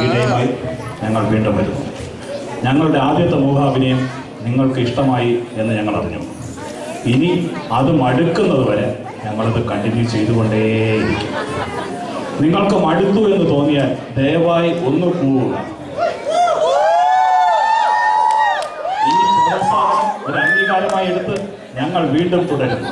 വിജയമായി ഞങ്ങൾ വീണ്ടും വരുന്നു ഞങ്ങളുടെ ആദ്യത്തെ മൂഹാഭിനയം നിങ്ങൾക്ക് ഇഷ്ടമായി എന്ന് ഞങ്ങൾ അറിഞ്ഞു. ഇനി അത് മടുക്കുന്നത് വരെ ഞങ്ങളത് കണ്ടിന്യൂ ചെയ്തുകൊണ്ടേയിരിക്കും. നിങ്ങൾക്ക് മടുത്തു എന്ന് തോന്നിയാൽ ദയവായി ഒന്ന് പോവുക. ഈ ഒരു അംഗീകാരമായി എടുത്ത് ഞങ്ങൾ വീണ്ടും തുടരുന്നു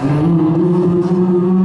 Mm-hmm.